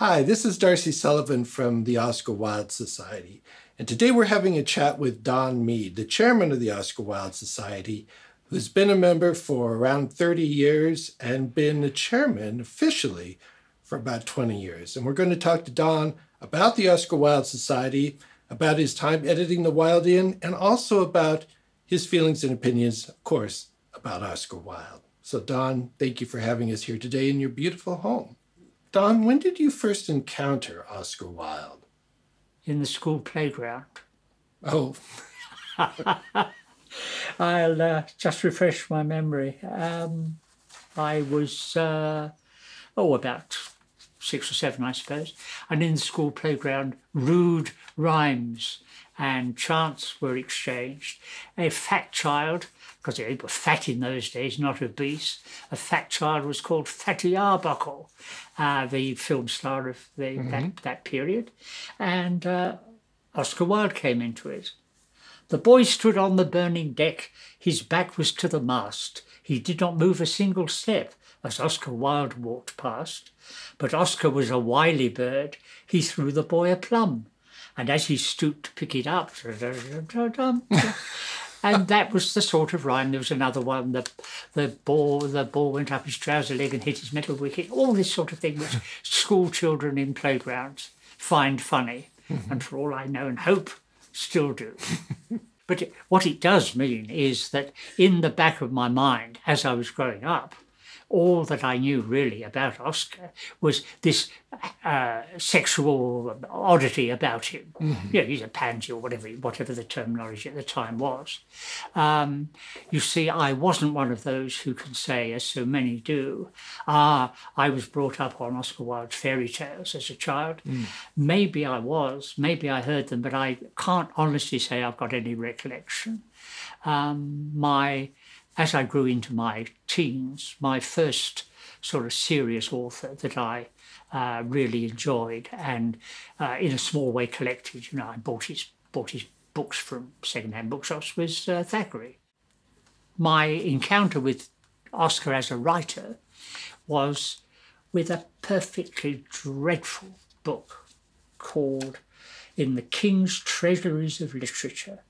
Hi, this is Darcy Sullivan from the Oscar Wilde Society. And today we're having a chat with Don Mead, the chairman of the Oscar Wilde Society, who's been a member for around 30 years and been the chairman officially for about 20 years. And we're going to talk to Don about the Oscar Wilde Society, about his time editing the Wildean, and also about his feelings and opinions, of course, about Oscar Wilde. So, Don, thank you for having us here today in your beautiful home. Don, when did you first encounter Oscar Wilde? In the school playground. Oh. I'll uh, just refresh my memory. Um, I was, uh, oh, about six or seven, I suppose, and in the school playground, rude rhymes and chants were exchanged. A fat child, because they were fat in those days, not obese, a fat child was called Fatty Arbuckle, uh, the film star of the, mm-hmm. that, that period. And uh, Oscar Wilde came into it. The boy stood on the burning deck, his back was to the mast. He did not move a single step as Oscar Wilde walked past. But Oscar was a wily bird, he threw the boy a plum. And as he stooped to pick it up, and that was the sort of rhyme. There was another one. The the ball the ball went up his trouser leg and hit his metal wicket. All this sort of thing, which school children in playgrounds find funny, mm-hmm. and for all I know and hope, still do. but what it does mean is that in the back of my mind, as I was growing up, all that I knew really about Oscar was this uh, sexual oddity about him. Mm-hmm. You know, he's a pansy or whatever, whatever the terminology at the time was. Um, you see, I wasn't one of those who can say, as so many do, ah, I was brought up on Oscar Wilde's fairy tales as a child. Mm. Maybe I was, maybe I heard them, but I can't honestly say I've got any recollection. Um, my as I grew into my teens, my first sort of serious author that I uh, really enjoyed and uh, in a small way collected, you know, I bought his, bought his books from second-hand bookshops was uh, Thackeray. My encounter with Oscar as a writer was with a perfectly dreadful book called In the King's Treasuries of Literature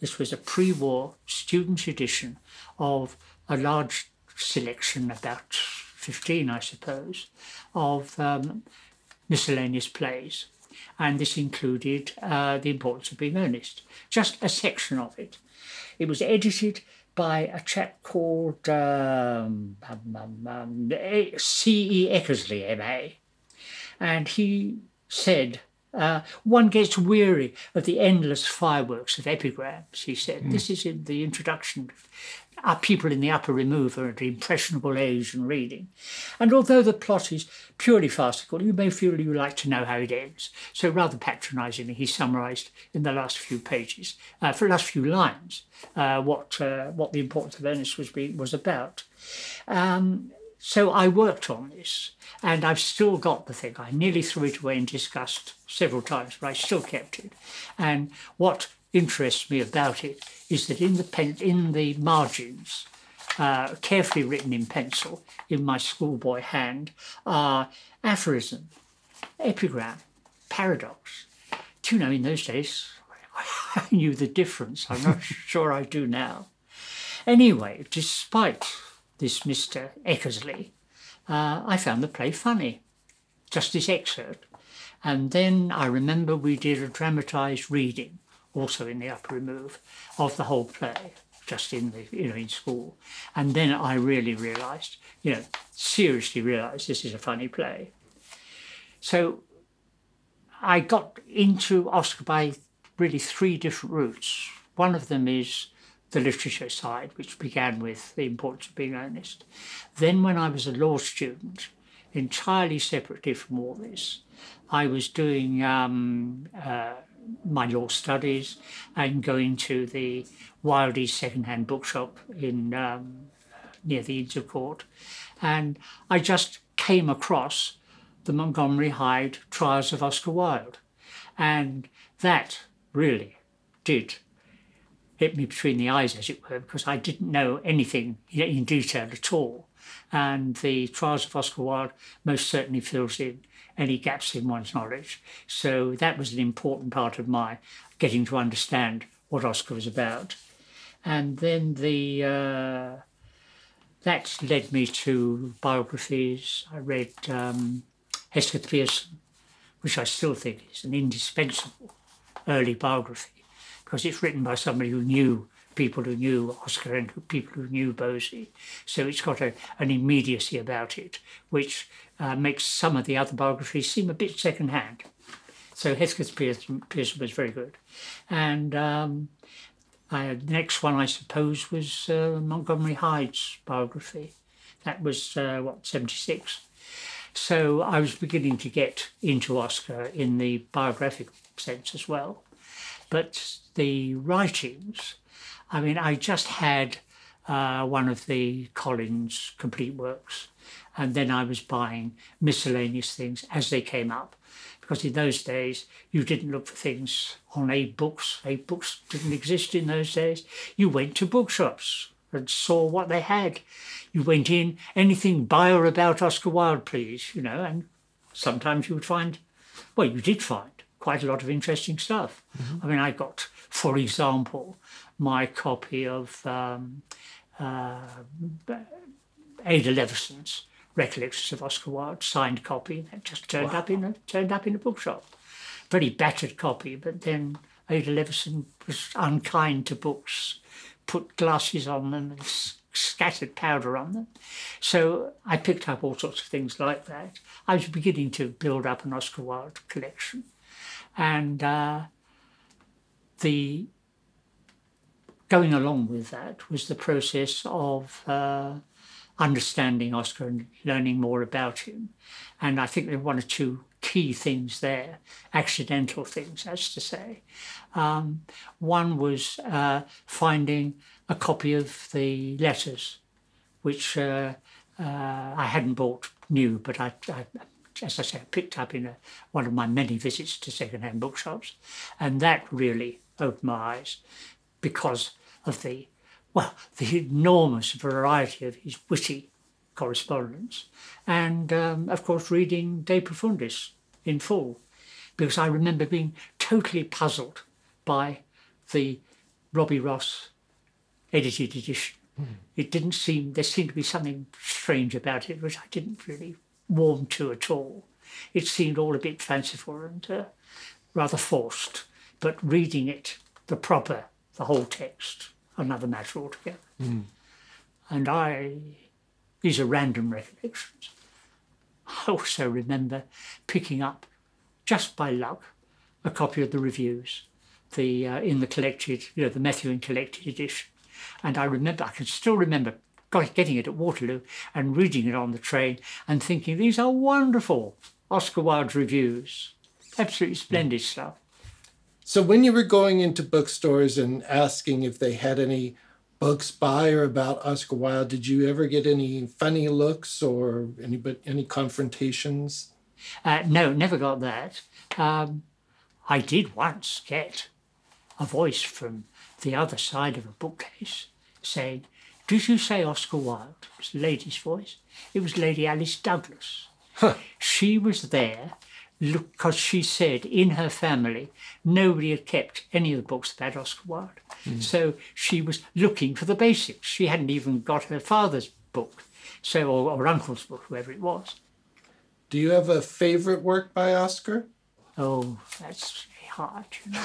this was a pre war student edition of a large selection, about 15, I suppose, of um, miscellaneous plays. And this included uh, The Importance of Being Earnest, just a section of it. It was edited by a chap called um, um, um, um C.E. Eckersley, M.A. And he said uh, one gets weary of the endless fireworks of epigrams, he said. Mm. This is in the introduction. Our people in the upper remove are at an impressionable age and reading. And although the plot is purely farcical, you may feel you like to know how it ends. So rather patronisingly, he summarised in the last few pages, uh, for the last few lines, uh, what uh, what the importance of Ernest was, being, was about. Um, so I worked on this, and I've still got the thing. I nearly threw it away in disgust several times, but I still kept it. And what interests me about it is that in the pen, in the margins, uh, carefully written in pencil in my schoolboy hand, are aphorism, epigram, paradox. Do you know in those days I knew the difference? I'm not sure I do now. Anyway, despite this Mr. Eckersley, uh, I found the play funny, just this excerpt. And then I remember we did a dramatised reading, also in the upper remove, of the whole play, just in the you know in school. And then I really realised, you know, seriously realised this is a funny play. So I got into Oscar by really three different routes. One of them is the literature side, which began with the importance of being earnest. Then, when I was a law student, entirely separately from all this, I was doing um, uh, my law studies and going to the Wildy's second-hand bookshop in um, near the Inns Court, and I just came across the Montgomery Hyde Trials of Oscar Wilde, and that really did hit me between the eyes, as it were, because I didn't know anything in detail at all and the Trials of Oscar Wilde most certainly fills in any gaps in one's knowledge. So that was an important part of my getting to understand what Oscar was about. And then the uh, that led me to biographies. I read um, Hesketh Pearson, which I still think is an indispensable early biography because it's written by somebody who knew people who knew Oscar and people who knew Bosie. So it's got a, an immediacy about it, which uh, makes some of the other biographies seem a bit second-hand. So Hesketh Pearson, Pearson was very good. And um, I, the next one, I suppose, was uh, Montgomery Hyde's biography. That was, uh, what, 76. So I was beginning to get into Oscar in the biographic sense as well. But the writings, I mean, I just had uh, one of the Collins complete works, and then I was buying miscellaneous things as they came up. Because in those days, you didn't look for things on AbeBooks. Abe books didn't exist in those days. You went to bookshops and saw what they had. You went in, anything by or about Oscar Wilde, please, you know, and sometimes you would find, well, you did find quite a lot of interesting stuff. Mm-hmm. I mean, I got, for example, my copy of um, uh, Ada Leverson's Recollections of Oscar Wilde signed copy that just turned wow. up in a turned up in a bookshop. Very battered copy, but then Ada Leverson was unkind to books, put glasses on them and scattered powder on them. So I picked up all sorts of things like that. I was beginning to build up an Oscar Wilde collection. And uh, the going along with that was the process of uh, understanding Oscar and learning more about him. And I think there were one or two key things there, accidental things, that's to say. Um, one was uh, finding a copy of the letters, which uh, uh, I hadn't bought new, but I, I as I say, I picked up in a, one of my many visits to second-hand bookshops, and that really opened my eyes because of the, well, the enormous variety of his witty correspondence, and um, of course reading De Profundis in full, because I remember being totally puzzled by the Robbie Ross edited edition. Mm. It didn't seem, there seemed to be something strange about it, which I didn't really warm to at all. It seemed all a bit fanciful and uh, rather forced, but reading it, the proper, the whole text, another matter altogether. Mm. And I, these are random recollections. I also remember picking up, just by luck, a copy of the reviews, the uh, in the collected, you know, the Matthew Methuen collected edition. And I remember, I can still remember getting it at Waterloo and reading it on the train and thinking, these are wonderful Oscar Wilde reviews. Absolutely splendid stuff. So when you were going into bookstores and asking if they had any books by or about Oscar Wilde, did you ever get any funny looks or any but any confrontations? Uh, no, never got that. Um, I did once get a voice from the other side of a bookcase saying, "Did you say Oscar Wilde?" It was a lady's voice. It was Lady Alice Douglas. Huh. She was there because she said in her family nobody had kept any of the books about Oscar Wilde. Mm. So she was looking for the basics. She hadn't even got her father's book, so or, or uncle's book, whoever it was. Do you have a favorite work by Oscar? Oh, that's hard. You know,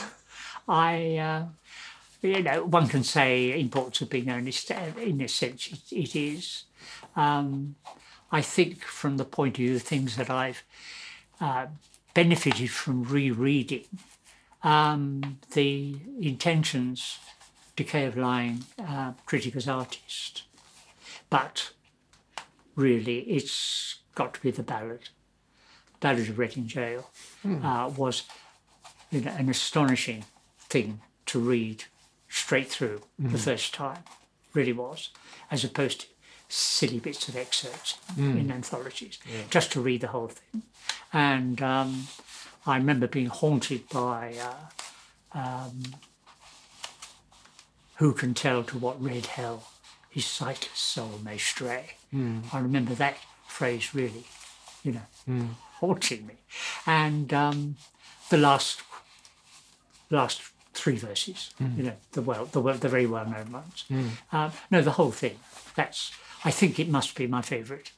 I. Uh, you know, one can say importance of being earnest. In a sense, it, it is. Um, I think, from the point of view of things that I've uh, benefited from rereading um, the intentions decay of lying uh, critic as artist but really it's got to be the ballad ballad of reading gaol hmm. uh, was you know, an astonishing thing to read straight through mm. the hmm. first time really was as opposed to silly bits of excerpts mm. in anthologies yeah. just to read the whole thing and um, I remember being haunted by uh, um, who can tell to what red hell his sightless soul may stray. I remember that phrase really, you know, haunting me. And um, the last last three verses, you know, the well, the, well- the very well-known ones. Um, no, the whole thing. That's. I think it must be my favourite.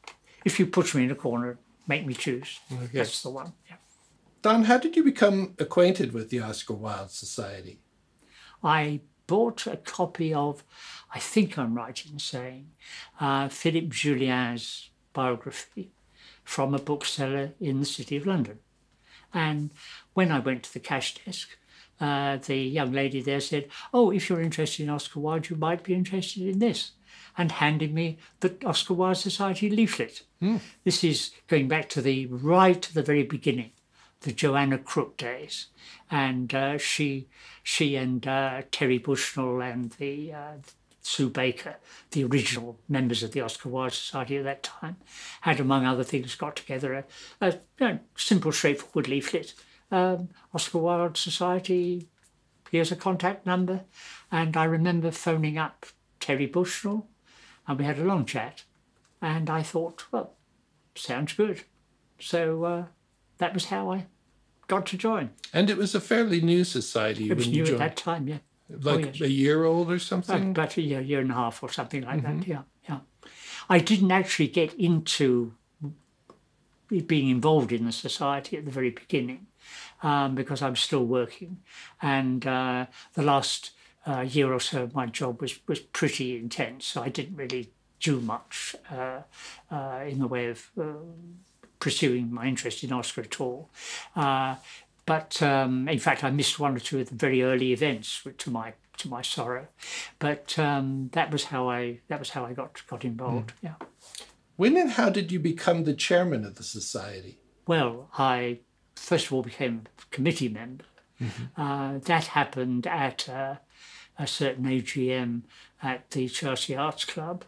If you put me in a corner, make me choose. That's the one. Yeah. Don, how did you become acquainted with the Oscar Wilde Society? I bought a copy of, I think I'm right in saying, uh, Philippe Jullian's biography from a bookseller in the City of London. And when I went to the cash desk, uh, the young lady there said, Oh, if you're interested in Oscar Wilde, you might be interested in this, and handed me the Oscar Wilde Society leaflet. This is going back to the right to the very beginning, the Joanna Crook days, and uh, she, she and uh, Terry Bushnell and the uh, Sue Baker, the original members of the Oscar Wilde Society at that time, had, among other things, got together a, a know, simple, straightforward leaflet. Um, Oscar Wilde Society, here's a contact number. And I remember phoning up Terry Bushnell, and we had a long chat. And I thought, well, sounds good. So uh, that was how I got to join. And it was a fairly new society It was when you new at joined. that time, yeah. like yes. a year old or something? about a year, year and a half or something like that. Yeah, yeah. I didn't actually get into being involved in the society at the very beginning um, because I'm still working, and uh, the last uh, year or so of my job was was pretty intense. So I didn't really do much uh, uh, in the way of uh, pursuing my interest in Oscar at all. Uh, but um, in fact, I missed one or two of the very early events, to my to my sorrow. But um, that was how I that was how I got got involved. Yeah. When and how did you become the chairman of the society? Well, I first of all became a committee member. Uh, that happened at uh, a certain AGM at the Chelsea Arts Club,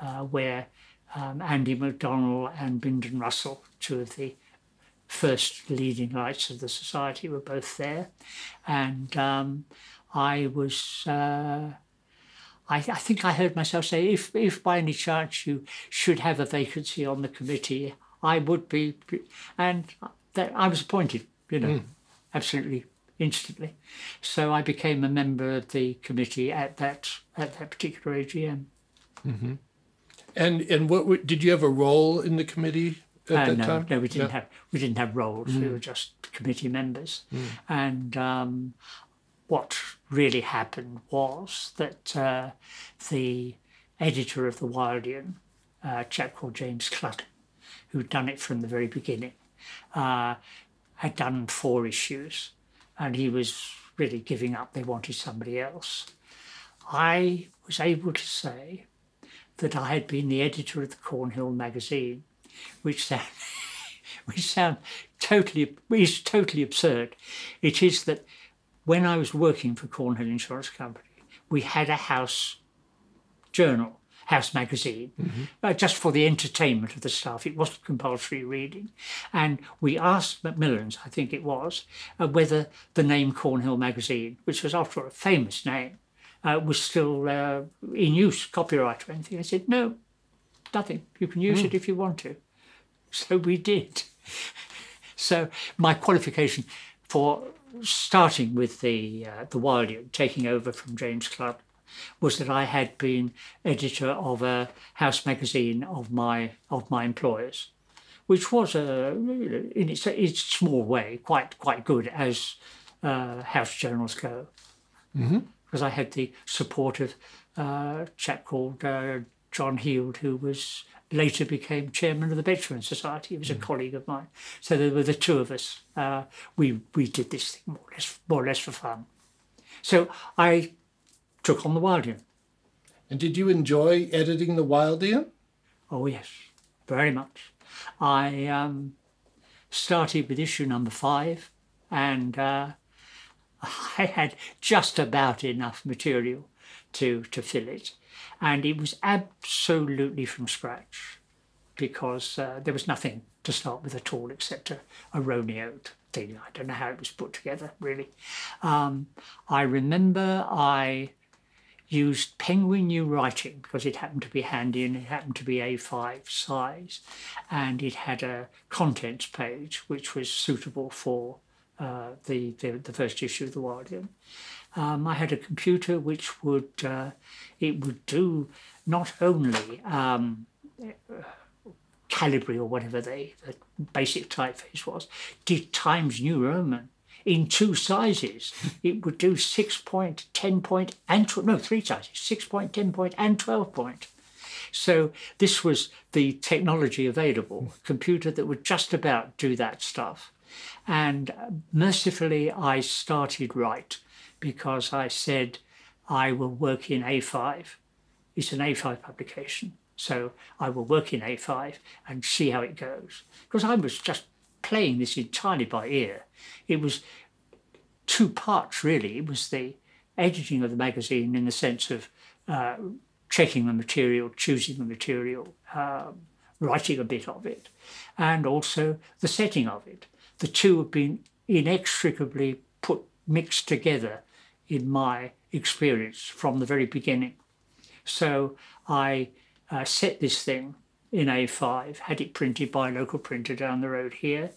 uh, where um, Andy MacDonald and Bindon Russell, two of the first leading lights of the society, were both there, and um, I was. Uh, I, I think I heard myself say, if, if by any chance you should have a vacancy on the committee, I would be, and that I was appointed, you know, absolutely instantly. So I became a member of the committee at that at that particular AGM. And and what did you have a role in the committee at Uh, that no, time? no, we didn't have we didn't have roles. We were just committee members, and um, what really happened was that uh, the editor of the Wildean, a chap called James Clutton, who'd done it from the very beginning, uh, had done four issues, and he was really giving up. They wanted somebody else. I was able to say that I had been the editor of the Cornhill magazine, which sound, which sound totally is totally absurd. It is that when I was working for Cornhill Insurance Company, we had a house journal, house magazine, uh, just for the entertainment of the staff. It wasn't compulsory reading, and we asked Macmillan's, I think it was, uh, whether the name Cornhill magazine, which was after all a famous name, uh, was still uh, in use, copyright or anything. I said no, nothing. You can use it if you want to. So we did. So my qualification for starting with the uh, the Wildean, taking over from James Clubb, was that I had been editor of a house magazine of my of my employers, which was a in its, its small way quite quite good as uh, house journals go, because I had the support of uh, a chap called uh, John Heald, who was later became chairman of the Betjeman Society. He was a colleague of mine. So there were the two of us. Uh, we we did this thing more or less more or less for fun. So I took on the Wildean. And did you enjoy editing the Wildean? Oh yes, very much. I um, started with issue number five, and uh, I had just about enough material to to fill it, and it was absolutely from scratch because uh, there was nothing to start with at all except a, a Roneoed thing. I don't know how it was put together really. Um, I remember I used Penguin New Writing because it happened to be handy and it happened to be A5 size. And it had a contents page which was suitable for uh, the, the, the first issue of The Wildean. Um, I had a computer which would, uh, it would do not only um, Calibri or whatever the, the basic typeface was, did Times New Roman in two sizes. It would do 6 point, 10 point, and no, three sizes 6 point, 10 point, and 12 point. So this was the technology available, computer that would just about do that stuff. And mercifully, I started right because I said I will work in A5. It's an A5 publication. So I will work in A5 and see how it goes. Because I was just playing this entirely by ear. It was two parts, really. It was the editing of the magazine in the sense of uh, checking the material, choosing the material, um, writing a bit of it, and also the setting of it. The two have been inextricably put mixed together in my experience from the very beginning. So I uh, set this thing in A5, had it printed by a local printer down the road here,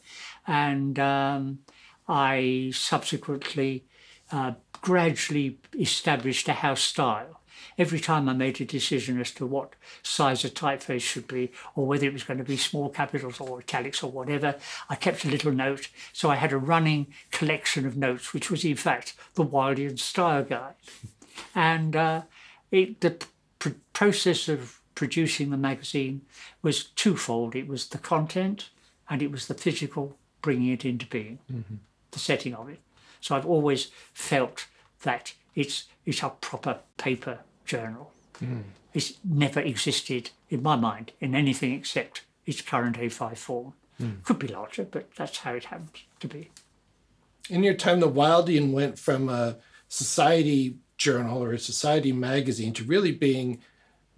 and um, I subsequently uh, gradually established a house style. Every time I made a decision as to what size a typeface should be, or whether it was going to be small capitals or italics or whatever, I kept a little note. So I had a running collection of notes, which was in fact the Wildean Style Guide. And uh, it, the pr process of producing the magazine was twofold. It was the content and it was the physical bringing it into being, mm -hmm. the setting of it. So I've always felt that it's, it's a proper paper journal. Mm. It's never existed in my mind in anything except its current A5 form. Mm. Could be larger, but that's how it happens to be. In your time, the Wildean went from a society journal or a society magazine to really being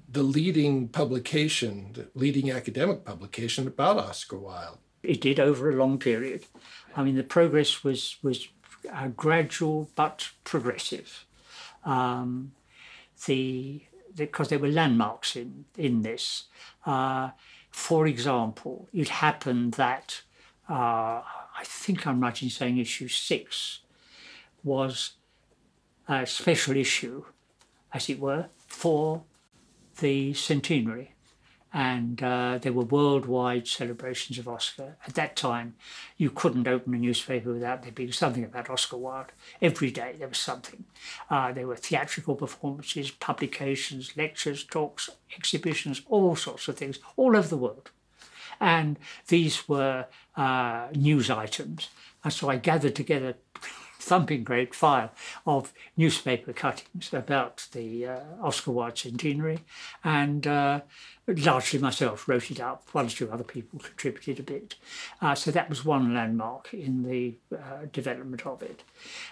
the leading publication, the leading academic publication about Oscar Wilde. It did over a long period. I mean, the progress was was uh, gradual but progressive. Um, the because there were landmarks in in this. Uh, for example, it happened that uh, I think I'm right in saying issue six was a special issue, as it were, for the centenary and uh, there were worldwide celebrations of Oscar. At that time, you couldn't open a newspaper without there being something about Oscar Wilde. Every day there was something. Uh, there were theatrical performances, publications, lectures, talks, exhibitions, all sorts of things, all over the world. And these were uh, news items. And so I gathered together thumping great file of newspaper cuttings about the uh, Oscar Wilde centenary, and uh, largely myself wrote it up. One or two other people contributed a bit. Uh, so that was one landmark in the uh, development of it.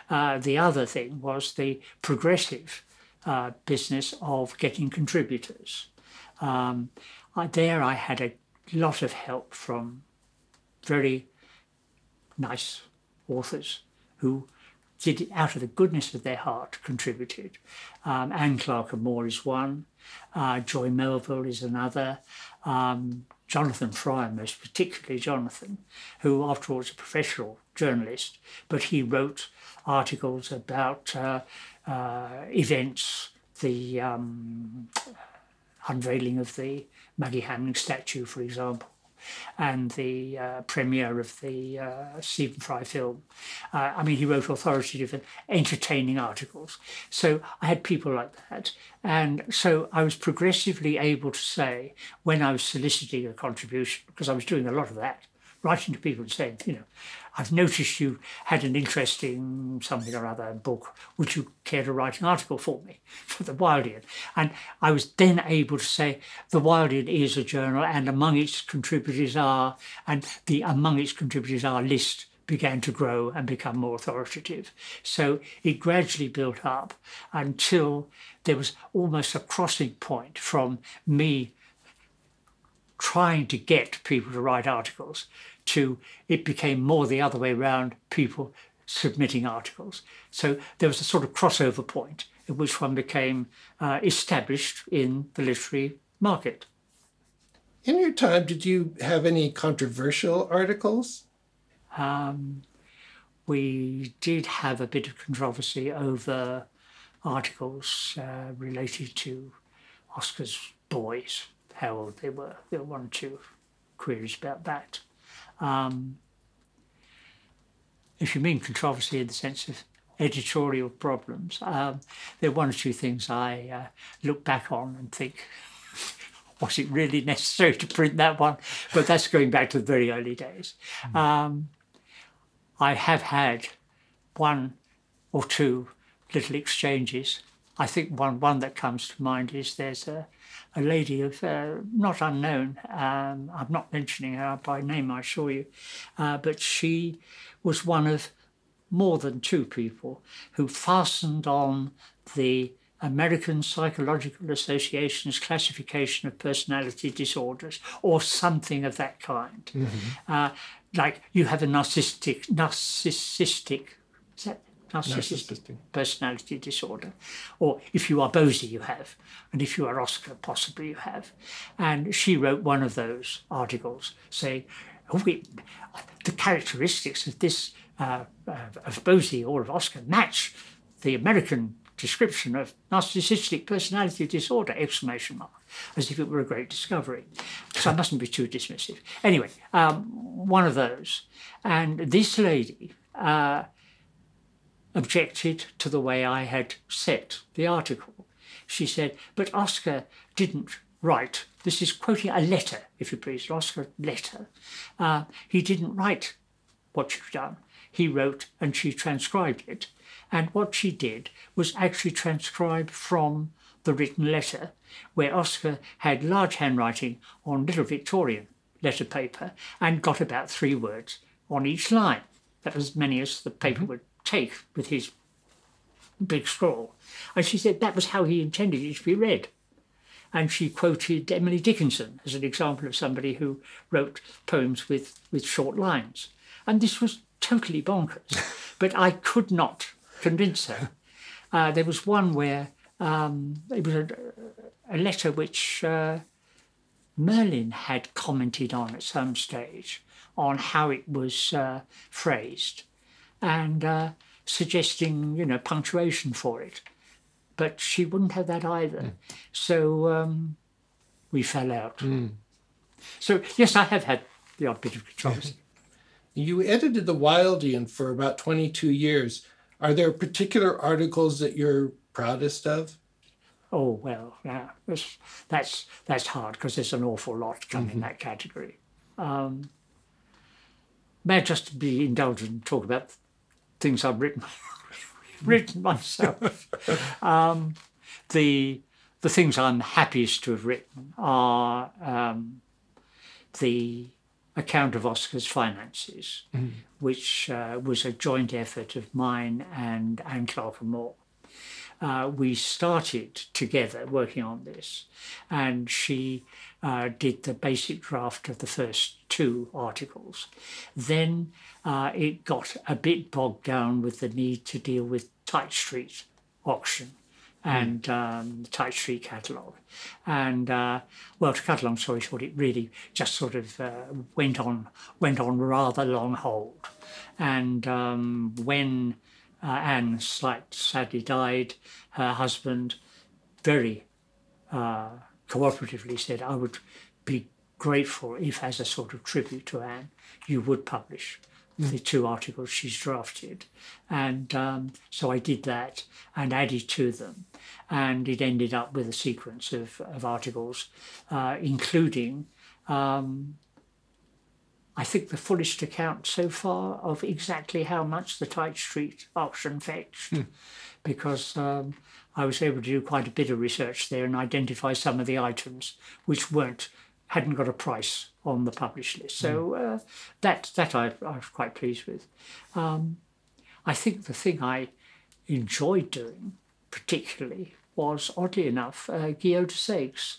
Uh, the other thing was the progressive uh, business of getting contributors. Um, I, there I had a lot of help from very nice authors who did out of the goodness of their heart, contributed. Um, Anne Clark Amor is one, uh, Joy Melville is another, um, Jonathan Fryer, most particularly Jonathan, who after all a professional journalist, but he wrote articles about uh, uh, events, the um, unveiling of the Maggi Hambling statue, for example, and the uh, premiere of the uh, Stephen Fry film. Uh, I mean, he wrote authoritative and entertaining articles. So I had people like that. And so I was progressively able to say, when I was soliciting a contribution, because I was doing a lot of that, writing to people and saying, you know, I've noticed you had an interesting something or other book. Would you care to write an article for me for the Wildean? And I was then able to say the Wildean is a journal, and among its contributors are, and the among its contributors are list began to grow and become more authoritative. So it gradually built up until there was almost a crossing point from me trying to get people to write articles to it became more the other way around, people submitting articles. So there was a sort of crossover point, at which one became uh, established in the literary market. In your time, did you have any controversial articles? Um, we did have a bit of controversy over articles uh, related to Oscar's boys, how old they were. There were one or two queries about that. Um, if you mean controversy in the sense of editorial problems, um, there are one or two things I uh, look back on and think, was it really necessary to print that one? But that's going back to the very early days. Mm. Um, I have had one or two little exchanges. I think one one that comes to mind is there's a, a lady of uh, not unknown. Um, I'm not mentioning her by name, I assure you, uh, but she was one of more than two people who fastened on the American Psychological Association's classification of personality disorders or something of that kind. Mm-hmm. Uh, like you have a narcissistic, narcissistic, is that narcissistic, narcissistic, personality disorder. Or if you are Bosie, you have. And if you are Oscar, possibly you have. And she wrote one of those articles saying, oh, we, the characteristics of this, uh, of Bosie or of Oscar match the American description of narcissistic personality disorder, exclamation mark, as if it were a great discovery. So I mustn't be too dismissive. Anyway, um, one of those. And this lady uh, objected to the way I had set the article. She said, but Oscar didn't write, this is quoting a letter, if you please, Oscar letter. Uh, he didn't write what you've done. He wrote and she transcribed it. And what she did was actually transcribe from the written letter, where Oscar had large handwriting on little Victorian letter paper and got about three words on each line. That was as many as the paper mm-hmm. would take with his big scrawl. And she said that was how he intended it to be read. And she quoted Emily Dickinson as an example of somebody who wrote poems with, with short lines. And this was totally bonkers. but I could not convince her. Uh, there was one where um, it was a, a letter which uh, Merlin had commented on at some stage on how it was uh, phrased and uh, suggesting, you know, punctuation for it. But she wouldn't have that either. Mm. So um, we fell out. Mm. So, yes, I have had the odd bit of controversy. You edited The Wildean for about 22 years. Are there particular articles that you're proudest of? Oh well, yeah, that's that's, that's hard because there's an awful lot come mm-hmm. in that category. Um, may I just be indulgent and talk about things I've written written myself? um, the the things I'm happiest to have written are um, the account of Oscar's finances, mm. which uh, was a joint effort of mine and Anne Clark Amor. Uh, we started together working on this, and she uh, did the basic draft of the first two articles. Then uh, it got a bit bogged down with the need to deal with Tite Street auction and um, the Tite Street catalogue. And uh, well, to cut a long story short, it really just sort of uh, went on went on rather long hold. And um, when uh, Anne slight, sadly died, her husband very uh, cooperatively said, "I would be grateful if, as a sort of tribute to Anne, you would publish." the two articles she's drafted. And um, so I did that and added to them. And it ended up with a sequence of, of articles, uh, including, um, I think, the fullest account so far of exactly how much the Tite Street auction fetched. Hmm. Because um, I was able to do quite a bit of research there and identify some of the items which weren't hadn't got a price on the published list. So mm. uh, that that I, I, was quite pleased with. Um, I think the thing I enjoyed doing particularly was, oddly enough, uh, Guillaume de Sègues,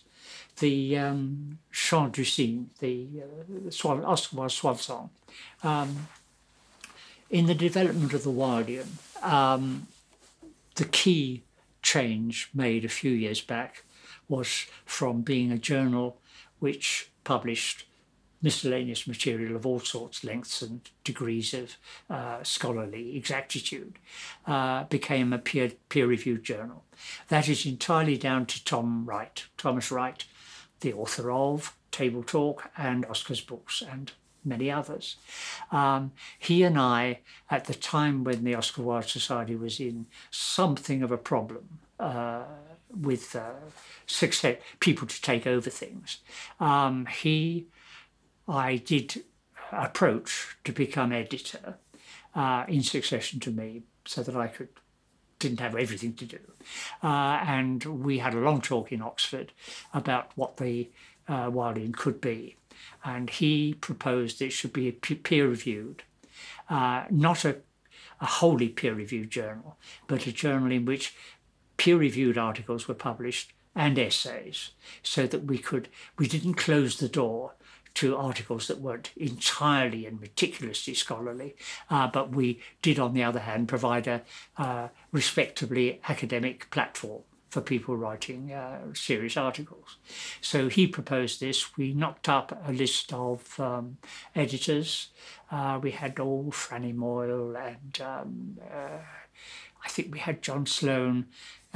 the um, Chant du Cygne, the uh, Swan, Oscar Wilde swan song. Um, in the development of the Wildean, um, the key change made a few years back was from being a journal which published miscellaneous material of all sorts, lengths and degrees of uh, scholarly exactitude, uh, became a peer, peer-reviewed journal. That is entirely down to Tom Wright, Thomas Wright, the author of Table Talk and Oscar's books and many others. Um, he and I, at the time when the Oscar Wilde Society was in something of a problem uh, with uh, success, people to take over things, um, he I did approach to become editor uh, in succession to me so that I could didn't have everything to do. Uh, and we had a long talk in Oxford about what the uh, Wildean could be. And he proposed it should be peer reviewed, uh, not a, a wholly peer reviewed journal, but a journal in which peer reviewed articles were published and essays so that we could, we didn't close the door to articles that weren't entirely and meticulously scholarly, uh, but we did, on the other hand, provide a uh, respectably academic platform for people writing uh, serious articles. So he proposed this. We knocked up a list of um, editors. Uh, we had all Franny Moyle and um, uh, I think we had John Sloan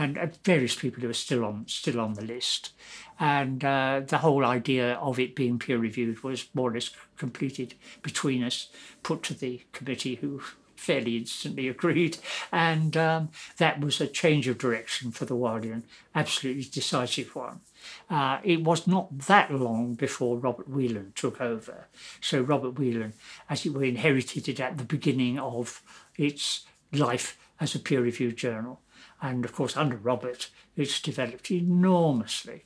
and uh, various people who are still on still on the list. And uh, the whole idea of it being peer reviewed was more or less completed between us, put to the committee who fairly instantly agreed. And um, that was a change of direction for the Guardian, absolutely decisive one. Uh, it was not that long before Robert Whelan took over. So Robert Whelan, as it were, inherited it at the beginning of its life as a peer-reviewed journal. And of course, under Robert, it's developed enormously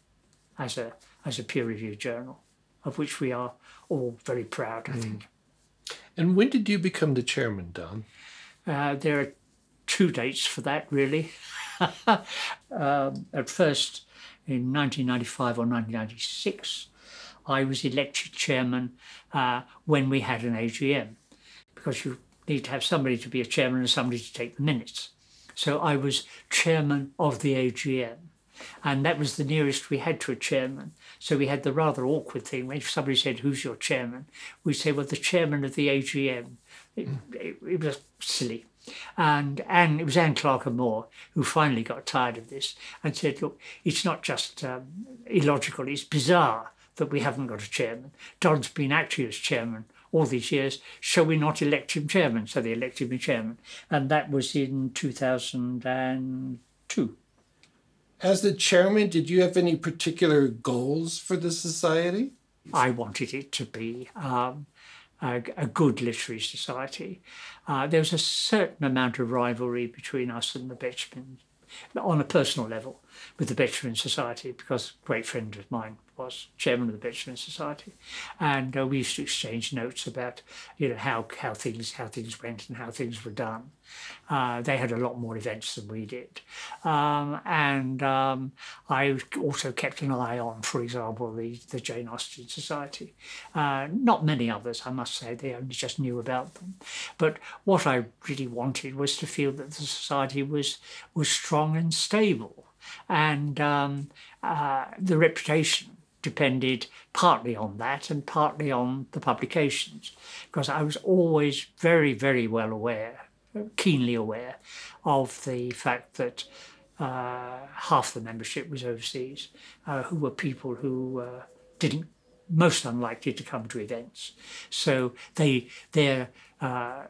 as a, as a peer-reviewed journal, of which we are all very proud, I mm. think. And when did you become the chairman, Don? Uh, there are two dates for that, really. um, at first, in 1995 or 1996, I was elected chairman uh, when we had an AGM, because you need to have somebody to be a chairman and somebody to take the minutes. So I was chairman of the AGM. And that was the nearest we had to a chairman. So we had the rather awkward thing when somebody said, Who's your chairman? We'd say, Well, the chairman of the AGM. It, it, it was silly. And and it was Anne Clark Amor who finally got tired of this and said, Look, it's not just um, illogical, it's bizarre that we haven't got a chairman. Don's been acting as chairman all these years, shall we not elect him chairman? So they elected me chairman. And that was in 2002. As the chairman, did you have any particular goals for the society? I wanted it to be um, a, a, good literary society. Uh, there was a certain amount of rivalry between us and the Betjeman on a personal level with the Betjeman Society because a great friend of mine was chairman of the Betjeman Society, and uh, we used to exchange notes about you know how how things how things went and how things were done. Uh, they had a lot more events than we did, um, and um, I also kept an eye on, for example, the the Jane Austen Society. Uh, not many others, I must say. They only just knew about them, but what I really wanted was to feel that the society was was strong and stable, and um, uh, the reputation depended partly on that and partly on the publications, because I was always very, very well aware, keenly aware of the fact that uh, half the membership was overseas, uh, who were people who uh, didn't most unlikely to come to events. So they their uh,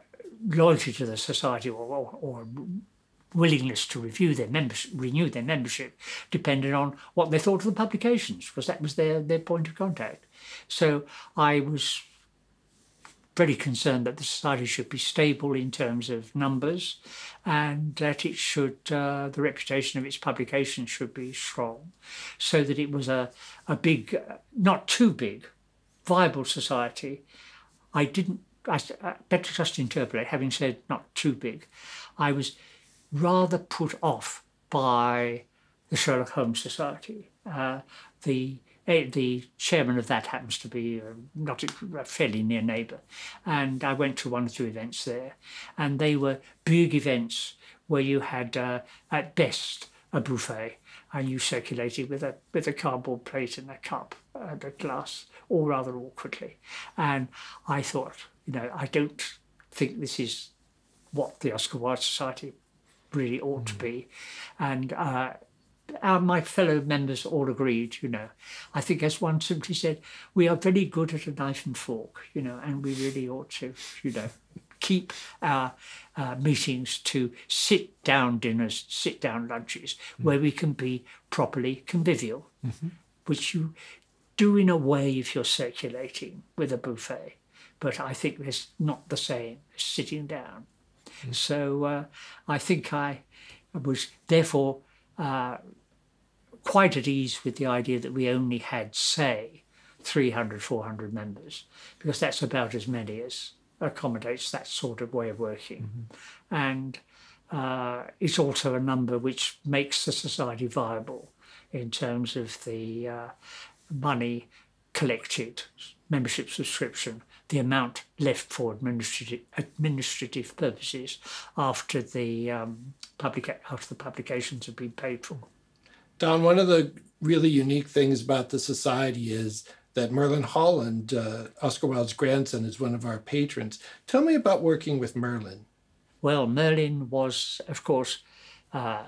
loyalty to the society or, or, or willingness to review their membership, renew their membership depended on what they thought of the publications, because that was their, their point of contact. So I was very concerned that the society should be stable in terms of numbers and that it should, uh, the reputation of its publication should be strong, so that it was a, a big, not too big, viable society. I didn't, I better just interpolate, having said not too big, I was rather put off by the Sherlock Holmes Society. Uh, the eh, the chairman of that happens to be uh, not a, a fairly near neighbour, and I went to one or two events there, and they were big events where you had uh, at best a buffet and you circulated with a with a cardboard plate and a cup and a glass, all rather awkwardly. And I thought, you know, I don't think this is what the Oscar Wilde Society really ought mm. to be. And uh, our, my fellow members all agreed, you know. I think as one simply said, we are very good at a knife and fork, you know, and we really ought to, you know, keep our uh, meetings to sit down dinners, sit down lunches, mm. where we can be properly convivial, mm-hmm. which you do in a way if you're circulating with a buffet. But I think it's not the same as sitting down. Mm. So uh, I think I was therefore uh, quite at ease with the idea that we only had, say, 300, 400 members, because that's about as many as accommodates that sort of way of working. Mm-hmm. And uh, it's also a number which makes the society viable in terms of the uh, money collected, membership subscription, the amount left for administrative, administrative purposes after the um, public after the publications have been paid for. Don, one of the really unique things about the society is that Merlin Holland, uh, Oscar Wilde's grandson, is one of our patrons. Tell me about working with Merlin. Well, Merlin was, of course, uh,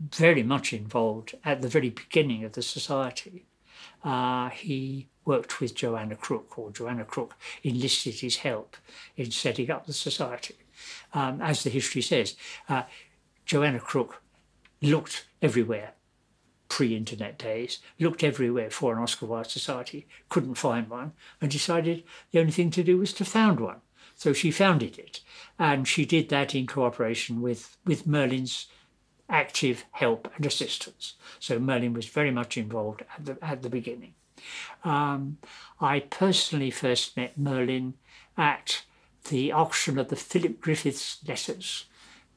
very much involved at the very beginning of the society. Uh, he worked with Joanna Crook, or Joanna Crook enlisted his help in setting up the society. Um, as the history says, uh, Joanna Crook looked everywhere pre-internet days, looked everywhere for an Oscar Wilde Society, couldn't find one, and decided the only thing to do was to found one. So she founded it, and she did that in cooperation with, with Merlin's active help and assistance. So Merlin was very much involved at the, at the beginning. Um, I personally first met Merlin at the auction of the Philip Griffiths letters,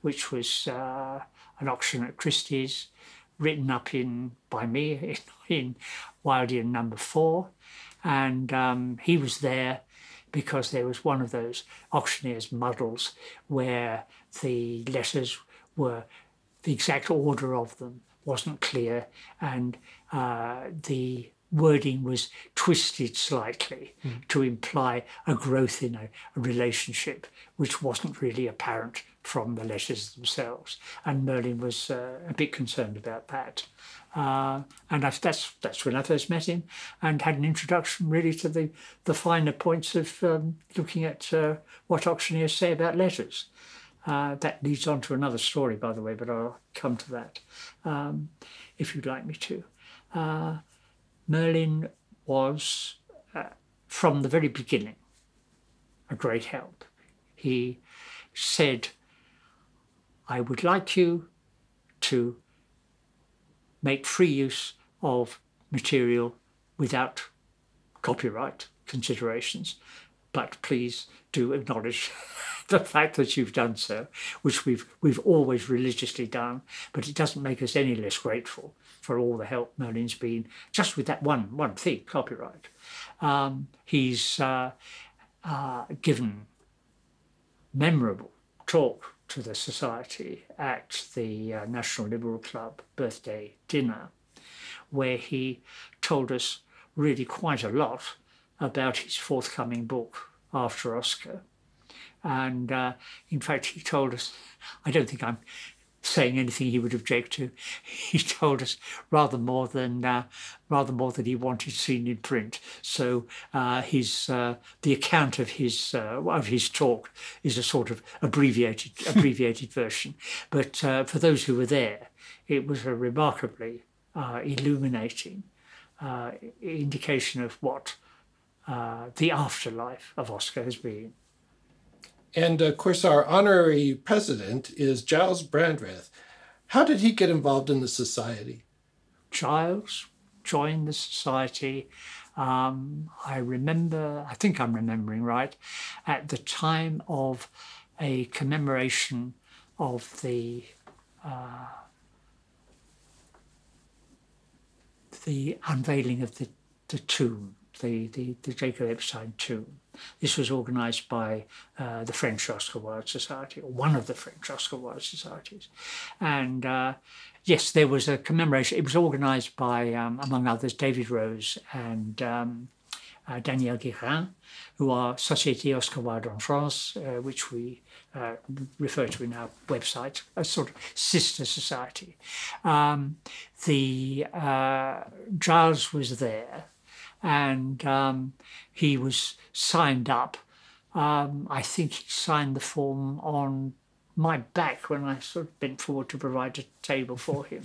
which was uh, an auction at Christie's written up in by me in, in Wildean number four, and um, he was there because there was one of those auctioneer's muddles where the letters were the exact order of them wasn't clear and uh, the wording was twisted slightly mm. to imply a growth in a, a, relationship which wasn't really apparent from the letters themselves. And Merlin was uh, a bit concerned about that. Uh, and I, that's that's when I first met him and had an introduction really to the, the finer points of um, looking at uh, what auctioneers say about letters. Uh, that leads on to another story, by the way, but I'll come to that um, if you'd like me to. Uh, Merlin was, uh, from the very beginning, a great help. He said, I would like you to make free use of material without copyright considerations, but please do acknowledge the fact that you've done so, which we've we've always religiously done, but it doesn't make us any less grateful for all the help Merlin's been just with that one one thing, copyright. Um, he's uh, uh, given memorable talk to the society at the uh, National Liberal Club birthday dinner, where he told us really quite a lot about his forthcoming book after Oscar. And uh, in fact, he told us, I don't think I'm saying anything he would object to. He told us rather more than uh, rather more than he wanted seen in print. So uh, his uh, the account of his uh, of his talk is a sort of abbreviated abbreviated version. But uh, for those who were there, it was a remarkably uh, illuminating indication of what the afterlife of Oscar has been. And of course, our honorary president is Giles Brandreth. How did he get involved in the society? Giles joined the society. Um, I remember, I think I'm remembering right, at the time of a commemoration of the uh, the unveiling of the, the tomb, the, the, the Jacob Epstein tomb This was organised by uh, the French Oscar Wilde Society, or one of the French Oscar Wilde societies. And uh, yes, there was a commemoration. It was organised by, um, among others, David Rose and um, uh, Daniel Guérin, who are Société Oscar Wilde en France, uh, which we uh, refer to in our website, a sort of sister society. Um, the uh, Giles was there, and um, he was signed up. Um, I think he signed the form on my back when I sort of bent forward to provide a table for him.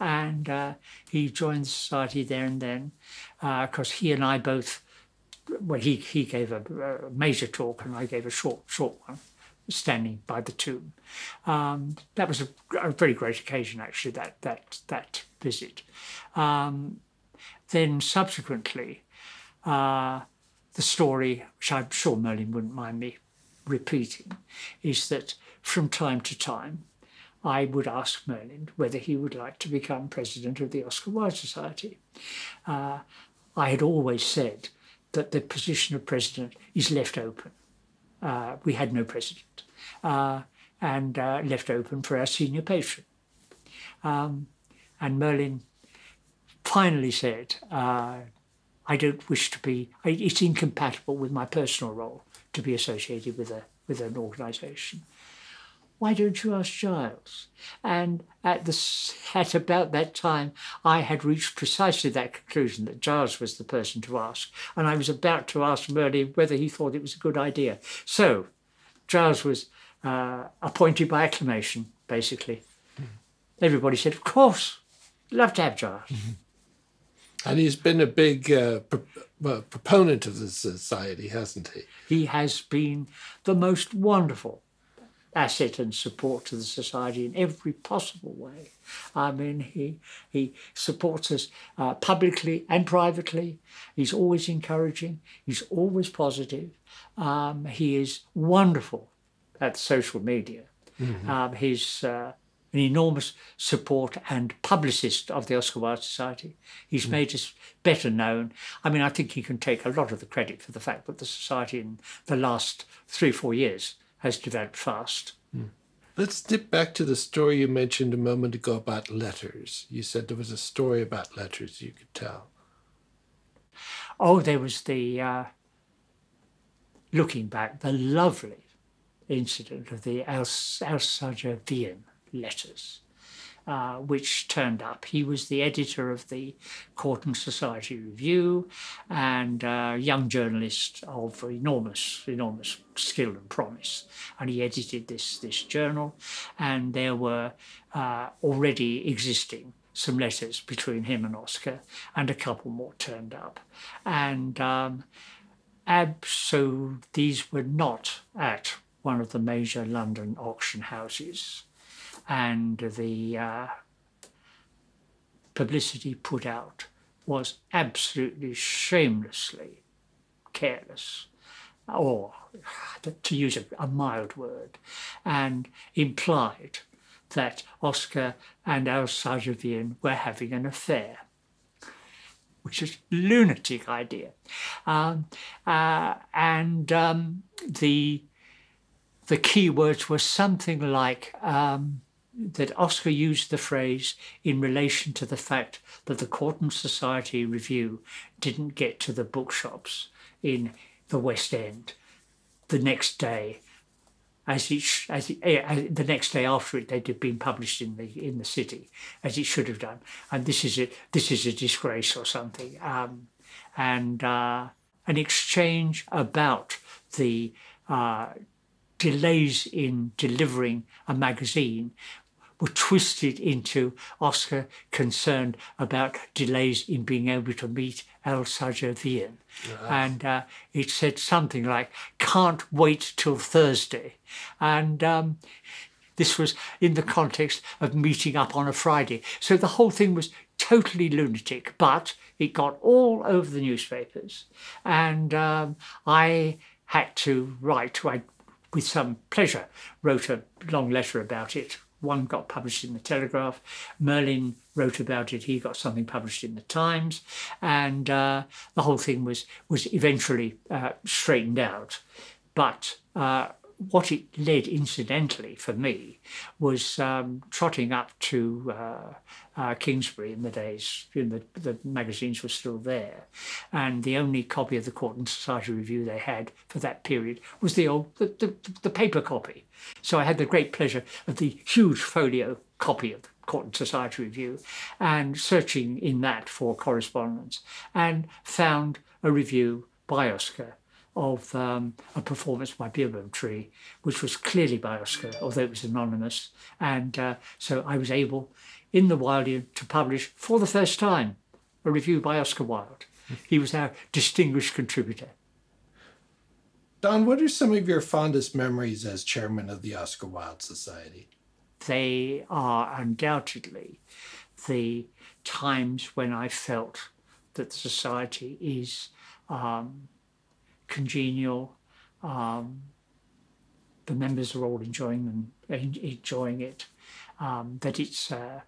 and uh, he joined the society there and then, because uh, he and I both, well, he, he gave a, a, major talk and I gave a short, short one, standing by the tomb. Um, that was a, a, very great occasion, actually, that, that, that visit. Um, then subsequently, uh, the story, which I'm sure Merlin wouldn't mind me repeating, is that from time to time, I would ask Merlin whether he would like to become president of the Oscar Wilde Society. Uh, I had always said that the position of president is left open. Uh, we had no president, uh, and uh, left open for our senior patron. Um, and Merlin finally said, uh, I don't wish to be, it's incompatible with my personal role to be associated with, a, with an organisation. Why don't you ask Giles? And at, the, at about that time, I had reached precisely that conclusion that Giles was the person to ask. And I was about to ask Merlin whether he thought it was a good idea. So Giles was uh, appointed by acclamation, basically. Mm. Everybody said, Of course, love to have Giles. Mm-hmm. And he's been a big uh, pro- proponent of the society, hasn't he? He has been the most wonderful asset and support to the society in every possible way. I mean, he he supports us uh, publicly and privately. He's always encouraging. He's always positive. Um, he is wonderful at social media. Mm-hmm. Um, he's uh, an enormous support and publicist of the Oscar Wilde Society. He's mm. made us better known. I mean, I think he can take a lot of the credit for the fact that the society in the last three or four years has developed fast. Mm. Let's dip back to the story you mentioned a moment ago about letters. You said there was a story about letters you could tell. Oh, there was the, uh, looking back, the lovely incident of the Alsager Vian letters, uh, which turned up. He was the editor of the Court and Society Review and a young journalist of enormous, enormous skill and promise. And he edited this, this journal, and there were uh, already existing some letters between him and Oscar, and a couple more turned up. And um, ab- so these were not at one of the major London auction houses and the uh, publicity put out was absolutely shamelessly careless, or to use a, a mild word, and implied that Oscar and Alsager Vian were having an affair which is a lunatic idea. Um, uh, and um, the the key words were something like um, that Oscar used the phrase in relation to the fact that the Court and Society Review didn't get to the bookshops in the West End the next day, as it, as, it, eh, as the next day after it they'd been published in the in the city, as it should have done. And this is a this is a disgrace or something. Um, and uh, an exchange about the uh, delays in delivering a magazine were twisted into Oscar concerned about delays in being able to meet Alsager Vian. And uh, it said something like, can't wait till Thursday. And um, this was in the context of meeting up on a Friday. So the whole thing was totally lunatic, but it got all over the newspapers. And um, I had to write, I, with some pleasure, wrote a long letter about it one got published in the Telegraph. Merlin wrote about it. He got something published in the Times, and uh, the whole thing was was eventually uh, straightened out. But uh, what it led, incidentally, for me, was um, trotting up to uh, Kingsbury in the days when the, the magazines were still there, and the only copy of the Court and Society Review they had for that period was the old the, the, the paper copy. So I had the great pleasure of the huge folio copy of the Court and Society Review, and searching in that for correspondence, and found a review by Oscar of um, a performance by Beerbohm Tree, which was clearly by Oscar, although it was anonymous. And uh, so I was able, in the Wildean, to publish for the first time a review by Oscar Wilde. He was our distinguished contributor. Don, what are some of your fondest memories as chairman of the Oscar Wilde Society? They are undoubtedly the times when I felt that the society is um, congenial. Um, the members are all enjoying them, enjoying it. Um, that it's uh,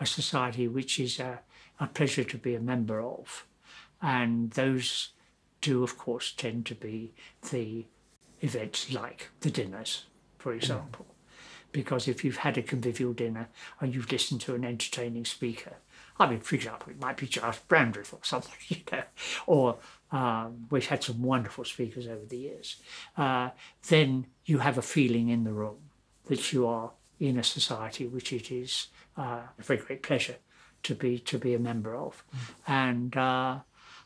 a society which is a, a, pleasure to be a member of, and those do, of course, tend to be the events like the dinners, for mm. example. Mm. Because if you've had a convivial dinner and you've listened to an entertaining speaker, I mean, for example, it might be Giles Brandreth or something, you know, or um, we've had some wonderful speakers over the years, uh, then you have a feeling in the room that you are in a society which it is uh, a very great pleasure to be to be a member of, mm. and uh,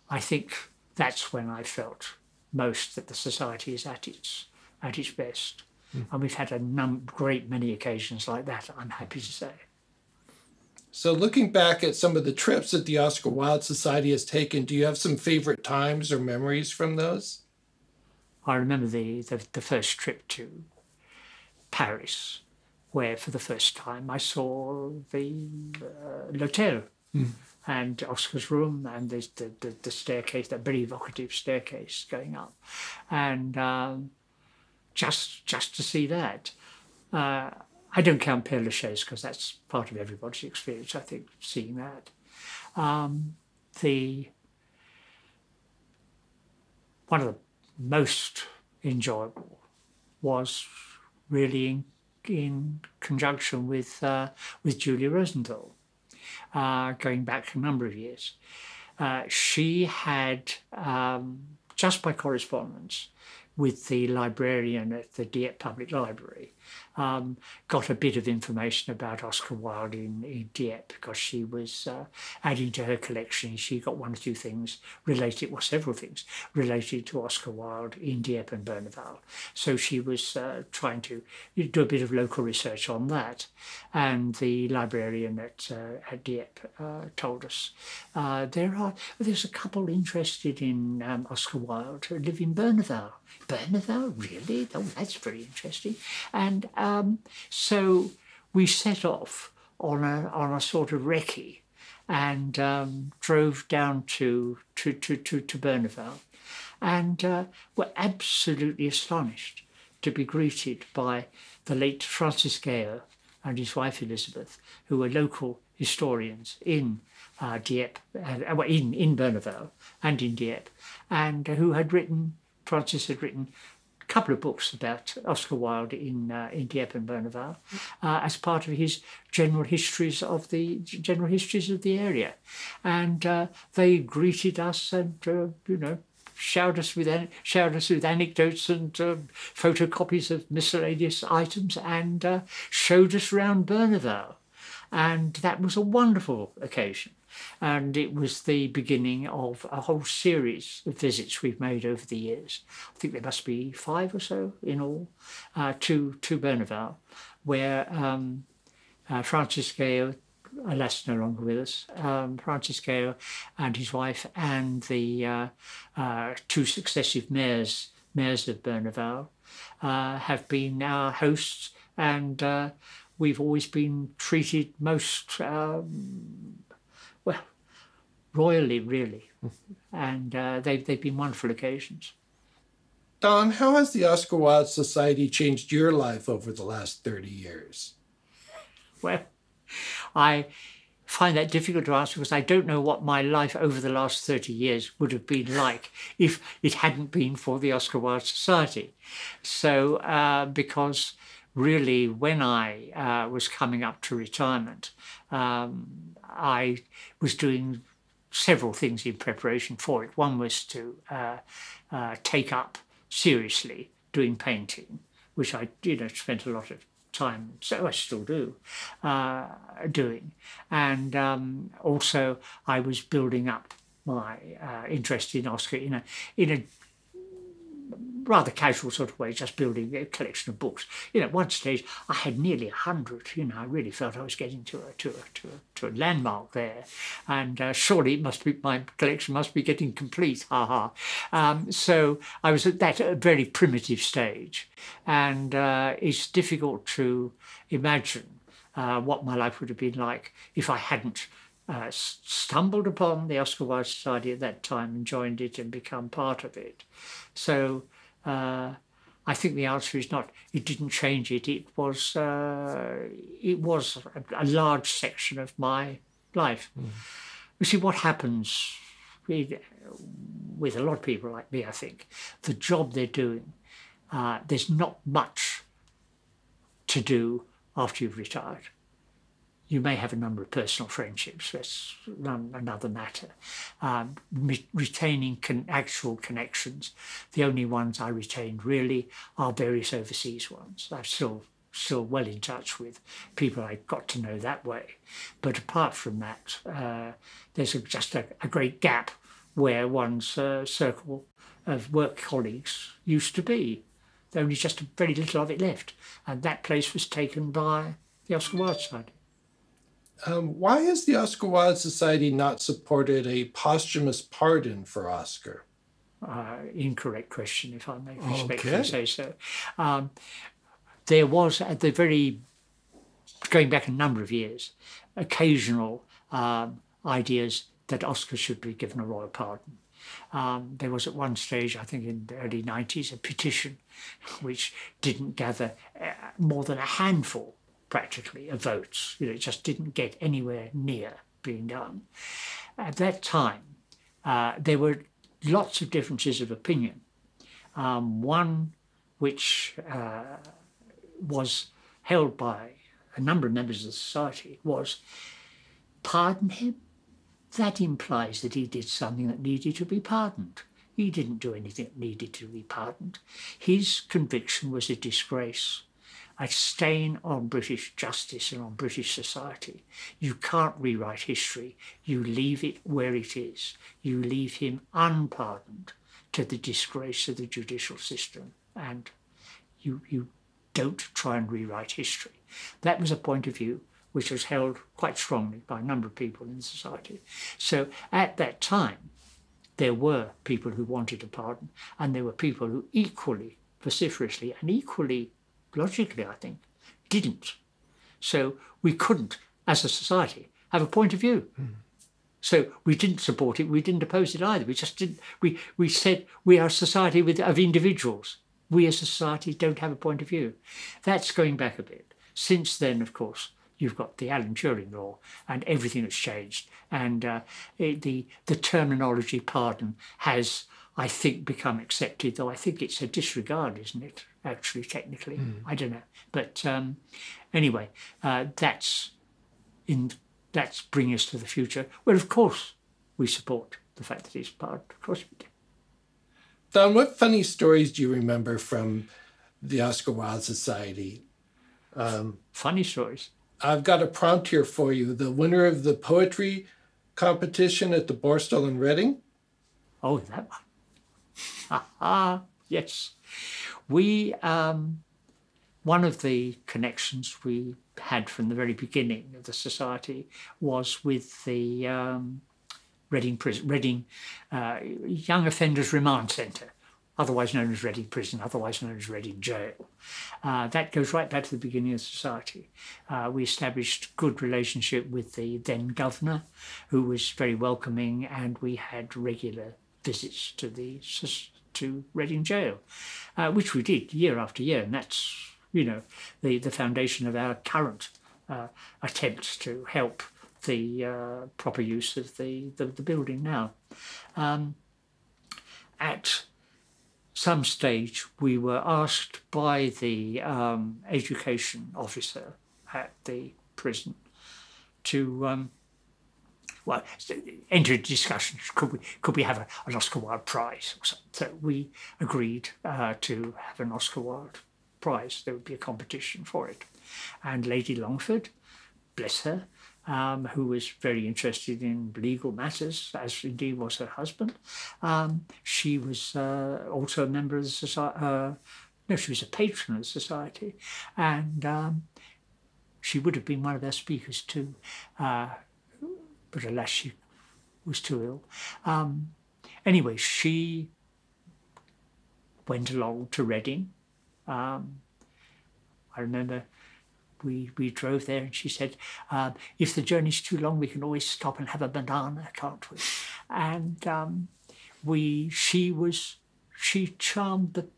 I think that's when I felt most that the society is at its at its best, mm. and we've had a num- great many occasions like that. I'm happy to say. So, looking back at some of the trips that the Oscar Wilde Society has taken, do you have some favorite times or memories from those? I remember the, the, the first trip to Paris, where for the first time I saw the uh, L'Hotel mm. and Oscar's room and the, the, the, staircase, that very evocative staircase going up. And um, just, just to see that. Uh, I don't count Père Lachaise because that's part of everybody's experience, I think, seeing that. Um, the one of the most enjoyable was really in, conjunction with uh, with Julia Rosenthal, uh, going back a number of years. Uh, she had um, just by correspondence with the librarian at the Dieppe Public Library um, got a bit of information about Oscar Wilde in, in Dieppe because she was uh, adding to her collection. She got one or two things related, well, several things related to Oscar Wilde in Dieppe and Berneval. So she was uh, trying to do a bit of local research on that. And the librarian at, uh, at Dieppe uh, told us uh, there are there's a couple interested in um, Oscar Wilde who live in Berneval. Berneval, really? Oh, that's very interesting. And um, so we set off on a, on a sort of recce and um, drove down to, to, to, to, to Berneval and uh, were absolutely astonished to be greeted by the late Francis Gale and his wife Elizabeth, who were local historians in uh, Dieppe, uh, in, in Berneval and in Dieppe, and uh, who had written, Francis had written couple of books about Oscar Wilde in uh, in Dieppe and Berneval uh, as part of his general histories of the general histories of the area, and uh, they greeted us and uh, you know showered us with showered us with anecdotes and uh, photocopies of miscellaneous items and uh, showed us round Berneval, and that was a wonderful occasion and it was the beginning of a whole series of visits we've made over the years. I think there must be five or so in all uh, to to Berneval, where um, uh, Francis Gale, alas no longer with us, um, Francis Gale and his wife and the uh, uh two successive mayors mayors of Berneval uh, have been our hosts and uh, we've always been treated most um, royally, really. and uh, they've, they've been wonderful occasions. Don, how has the Oscar Wilde Society changed your life over the last 30 years? Well, I find that difficult to answer because I don't know what my life over the last 30 years would have been like if it hadn't been for the Oscar Wilde Society. So, uh, because really, when I uh, was coming up to retirement, um, I was doing several things in preparation for it. One was to uh, uh take up seriously doing painting, which I you know spent a lot of time, so I still do, uh, doing. And um, also, I was building up my uh, interest in Oscar in a in a rather casual sort of way, just building a collection of books. You know, at one stage I had nearly a hundred. You know, I really felt I was getting to a to a to a, to a landmark there, and uh, surely it must be my collection must be getting complete. Ha ha. Um, so I was at that very primitive stage, and uh, it's difficult to imagine uh, what my life would have been like if I hadn't. Uh, stumbled upon the Oscar Wilde Society at that time and joined it and become part of it. So uh, I think the answer is not. It didn't change it. It was. Uh, it was a, a, large section of my life. Mm. You see what happens with, with, a lot of people like me. I think the job they're doing. Uh, there's not much to do after you've retired. You may have a number of personal friendships, that's another matter. Um, retaining con actual connections, the only ones I retained really are various overseas ones. I'm still still well in touch with people I got to know that way. But apart from that, uh, there's a, just a, a, great gap where one's uh, circle of work colleagues used to be. There only just a very little of it left, and that place was taken by the Oscar Wilde Society. Um, why has the Oscar Wilde Society not supported a posthumous pardon for Oscar? Uh, incorrect question, if I may respectfully okay. say so. Um, there was at the very going back a number of years, occasional um, ideas that Oscar should be given a royal pardon. Um, there was at one stage, I think in the early 90s, a petition which didn't gather uh, more than a handful practically of votes. You know, it just didn't get anywhere near being done. At that time, uh, there were lots of differences of opinion. Um, one which uh, was held by a number of members of the society was pardon him. That implies that he did something that needed to be pardoned. He didn't do anything that needed to be pardoned. His conviction was a disgrace a stain on British justice and on British society. You can't rewrite history. You leave it where it is. You leave him unpardoned to the disgrace of the judicial system. And you, you don't try and rewrite history. That was a point of view which was held quite strongly by a number of people in society. So at that time, there were people who wanted a pardon, and there were people who equally vociferously and equally logically, I think, didn't. So we couldn't, as a society, have a point of view. Mm. So we didn't support it, we didn't oppose it either. We just didn't, we, we said we are a society with, of individuals. We as a society don't have a point of view. That's going back a bit. Since then, of course, you've got the Alan Turing law and everything has changed. And uh, it, the, the terminology pardon has, I think, become accepted, though I think it's a disregard, isn't it? Actually, technically. Mm. I don't know. But um, anyway, uh, that's in that's bringing us to the future. Well, of course, we support the fact that he's part. Of course, we do. Don, what funny stories do you remember from the Oscar Wilde Society? Um, funny stories. I've got a prompt here for you. The winner of the poetry competition at the Borstal in Reading. Oh, that one. Ah, ha! yes. We, um, one of the connections we had from the very beginning of the society was with the um, Reading Prison, Reading uh, Young Offenders Remand Centre, otherwise known as Reading Prison, otherwise known as Reading Jail. Uh, that goes right back to the beginning of society. Uh, we established good relationship with the then governor, who was very welcoming, and we had regular visits to the to Reading Jail, uh, which we did year after year, and that's you know the the foundation of our current uh, attempts to help the uh, proper use of the, the, the building now. Um, at some stage, we were asked by the um, education officer at the prison to um, well enter discussions. Could we could we have a, an Oscar Wilde prize? So we agreed uh, to have an Oscar Wilde prize. There would be a competition for it, and Lady Longford, bless her, um, who was very interested in legal matters, as indeed was her husband. Um, she was uh, also a member of the society. Uh, no, she was a patron of the society, and um, she would have been one of our speakers too, uh, but alas, she was too ill. Um, anyway, she went along to Reading. Um, I remember we, we drove there and she said, um, if the journey's too long, we can always stop and have a banana, can't we? And um, we, she was, she charmed the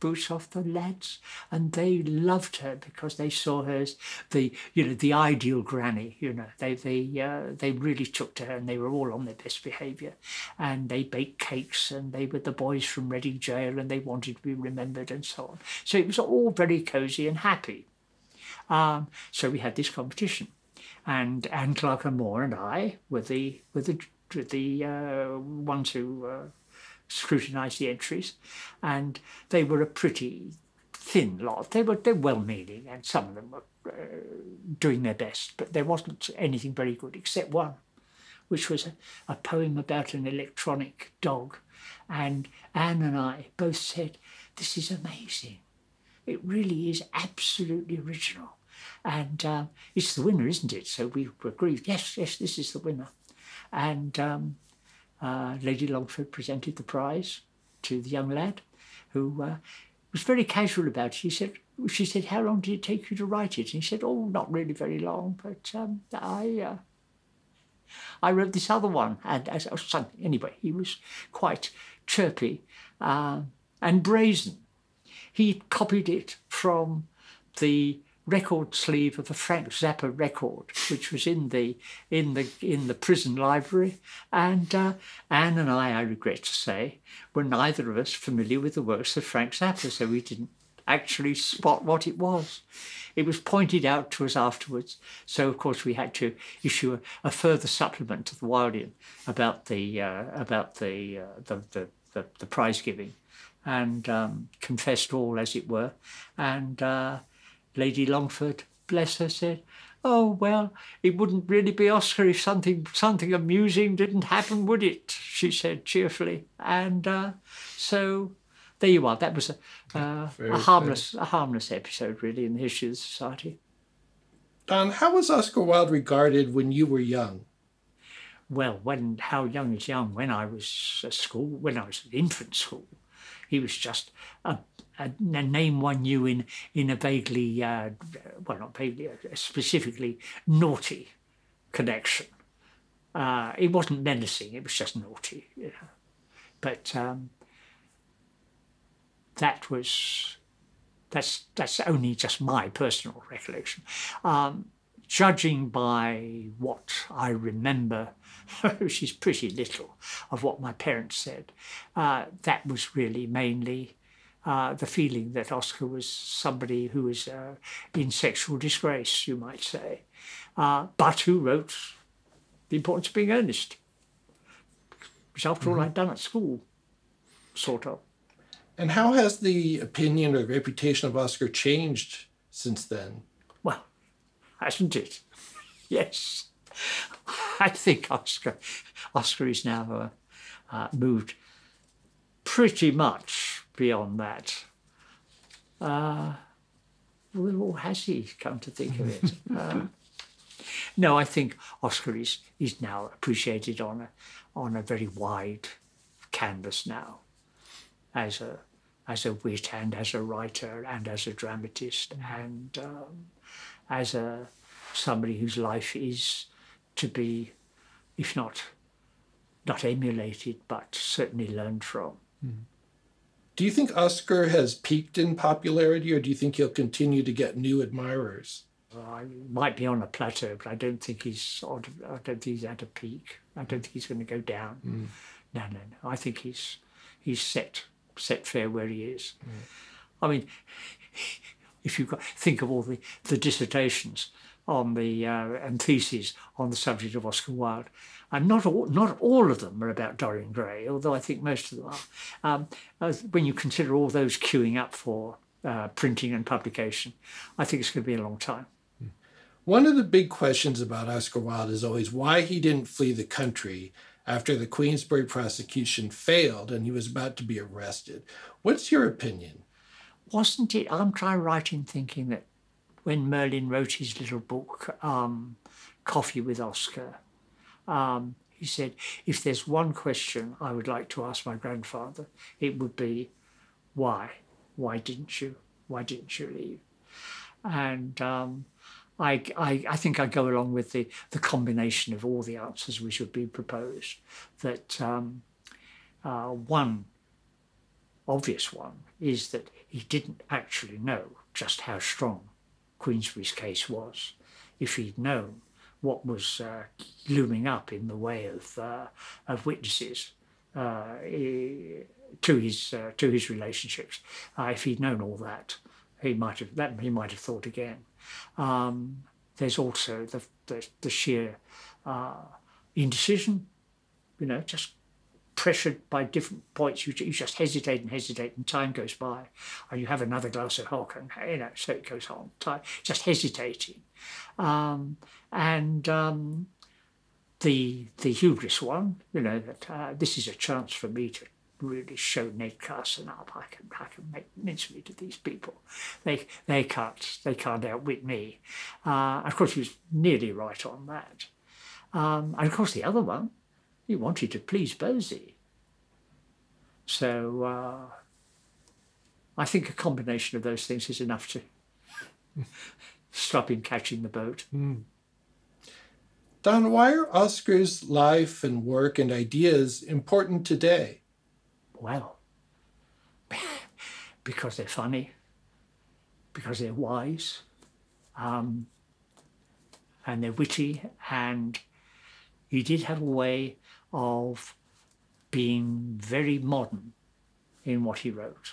boots off the lads and they loved her because they saw her as the, you know, the ideal granny, you know, they, they, uh, they really took to her and they were all on their best behaviour and they baked cakes and they were the boys from Reading Jail and they wanted to be remembered and so on. So it was all very cosy and happy. Um, so we had this competition, and Anne Clark Amor and I were the were the the uh, ones who uh, scrutinised the entries, and they were a pretty thin lot. They were they're well-meaning, and some of them were uh, doing their best, but there wasn't anything very good except one, which was a, a poem about an electronic dog, and Anne and I both said, "This is amazing." It really is absolutely original. And uh, it's the winner, isn't it? So we agreed, yes, yes, this is the winner. And um, uh, Lady Longford presented the prize to the young lad, who uh, was very casual about it. He said, she said, how long did it take you to write it? And he said, oh, not really very long, but um, I, uh, I wrote this other one. And as something, anyway, he was quite chirpy uh, and brazen. He copied it from the record sleeve of a Frank Zappa record, which was in the in the in the prison library. And uh, Anne and I, I regret to say, were neither of us familiar with the works of Frank Zappa, so we didn't actually spot what it was. It was pointed out to us afterwards, so of course we had to issue a, a further supplement to the Wildean about the uh, about the, uh, the, the the the prize giving, and um, confessed all as it were, and uh, Lady Longford, bless her, said, Oh, well, it wouldn't really be Oscar if something something amusing didn't happen, would it? She said cheerfully. And uh, so there you are. That was a, uh, a harmless a harmless episode, really, in the history of the society. Don, how was Oscar Wilde regarded when you were young? Well, when how young is young? When I was at school, when I was at infant school, he was just a a name one knew in in a vaguely, uh, well, not vaguely, uh, specifically naughty connection. Uh, it wasn't menacing; it was just naughty, you know. But um, that was that's that's only just my personal recollection. Um, judging by what I remember, which is pretty little of what my parents said, uh, that was really mainly uh, the feeling that Oscar was somebody who was uh, in sexual disgrace, you might say, uh, but who wrote The Importance of Being Earnest, which after mm-hmm. all I'd done at school, sort of. And how has the opinion or reputation of Oscar changed since then? Well, hasn't it? yes. I think Oscar, Oscar is now uh, uh, moved pretty much beyond that. Uh, well, has he come to think of it? Uh, no, I think Oscar is, is now appreciated on a, on a very wide canvas now as a, as a wit and as a writer and as a dramatist and um, as a, somebody whose life is to be, if not, not emulated, but certainly learned from. Mm. Do you think Oscar has peaked in popularity, or do you think he'll continue to get new admirers? uh, he might be on a plateau, but I don't think he's I don't think he's at a peak. I don't think he's going to go down. Mm. No, no, no. I think he's he's set set fair where he is. I mean, if you think of all the, the dissertations on the uh, and theses on the subject of Oscar Wilde, and not all not all of them are about Dorian Gray, although I think most of them are. Um, when you consider all those queuing up for uh, printing and publication, I think it's going to be a long time. One of the big questions about Oscar Wilde is always why he didn't flee the country after the Queensberry prosecution failed and he was about to be arrested. What's your opinion? Wasn't it? I'm trying writing thinking that when Merlin wrote his little book, um, Coffee with Oscar, um, he said, if there's one question I would like to ask my grandfather, it would be, why? Why didn't you? Why didn't you leave? And um, I, I, I, think I go along with the, the combination of all the answers which have be proposed. That um, uh, one obvious one is that he didn't actually know just how strong Queensberry's case was. If he'd known what was uh, looming up in the way of, uh, of witnesses uh, to his uh, to his relationships, uh, if he'd known all that, he might have that he might have thought again. Um, there's also the, the, the sheer indecision, you know, just pressured by different points. You, you just hesitate and hesitate, and time goes by, and you have another glass of hock, and you know, so it goes on. Time, just hesitating, um, and um, the the hubris one, you know, that uh, this is a chance for me to really show Ned Carson up. I can I can make mincemeat of these people. They they can't they can't outwit me. Uh, of course, he was nearly right on that. Um, and of course, the other one, he wanted to please Bosie. So uh, I think a combination of those things is enough to stop him catching the boat. Mm. Don, why are Oscar's life and work and ideas important today? Well, because they're funny, because they're wise, um, and they're witty, and he did have a way of being very modern in what he wrote.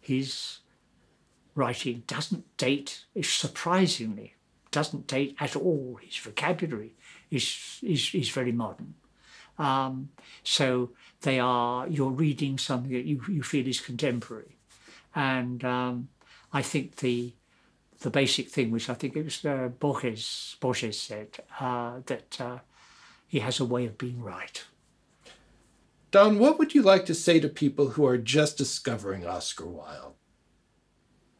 His writing doesn't date, surprisingly, doesn't date at all. His vocabulary is, is, is very modern. Um, so they are, you're reading something that you, you feel is contemporary. And um, I think the the basic thing, which I think it was uh, Borges, Borges said, uh, that uh, he has a way of being right. Don, what would you like to say to people who are just discovering Oscar Wilde?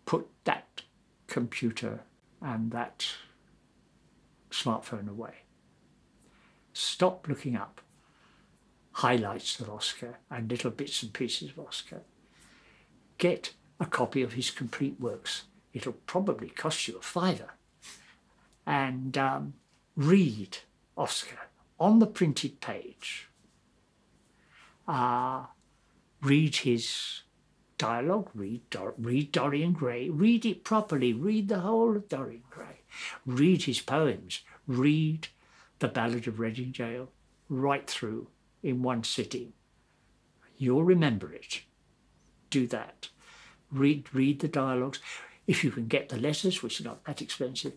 Put that computer and that smartphone away. Stop looking up highlights of Oscar and little bits and pieces of Oscar. Get a copy of his complete works. It'll probably cost you a fiver. And um, read Oscar on the printed page. Uh, read his dialogue, read, Dor- read Dorian Gray, read it properly, read the whole of Dorian Gray, read his poems, read the Ballad of Reading Gaol right through in one sitting. You'll remember it. Do that. Read, read the dialogues. If you can get the letters, which are not that expensive,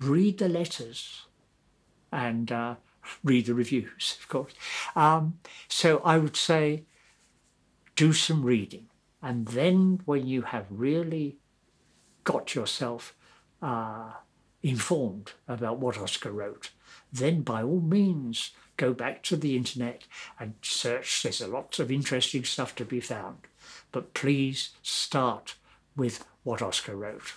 read the letters and uh, read the reviews, of course. Um, so I would say do some reading. And then when you have really got yourself uh, informed about what Oscar wrote, then by all means go back to the internet and search. There's a lots of interesting stuff to be found. But please start with what Oscar wrote.